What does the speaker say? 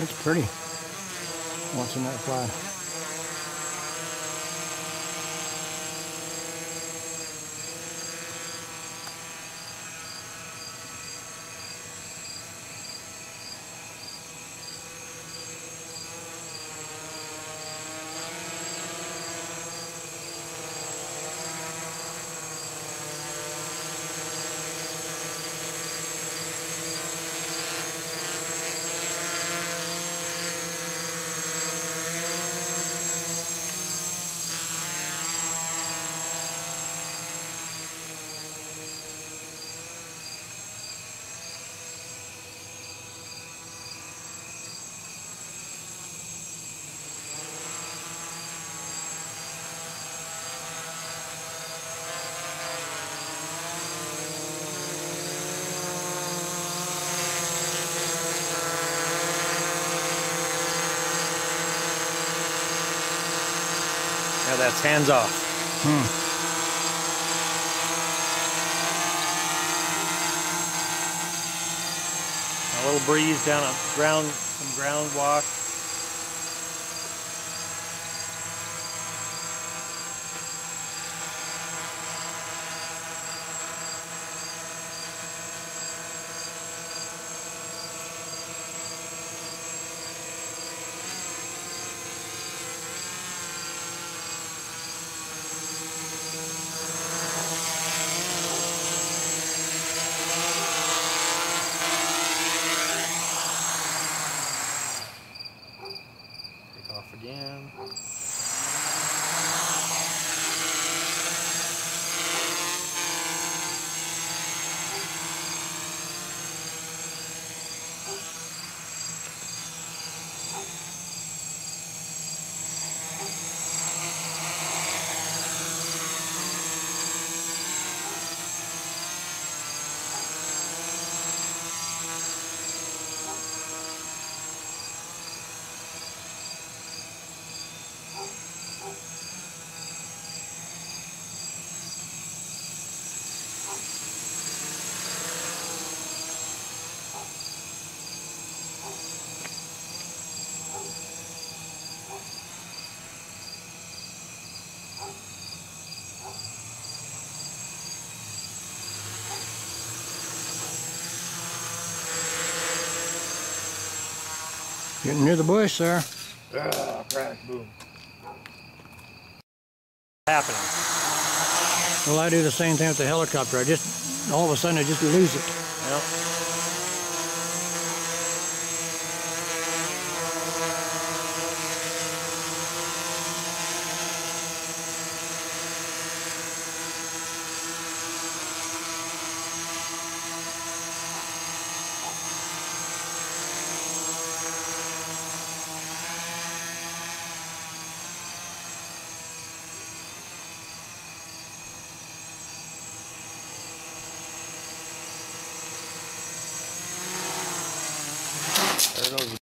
It's pretty. Watching that fly. Now that's hands off. Hmm. A little breeze down a ground, some ground wash. Again. Getting near the bush there. Ah, crash, boom. Happening. Well, I do the same thing with the helicopter. I just, all of a sudden, I just lose it. Yep. I don't know.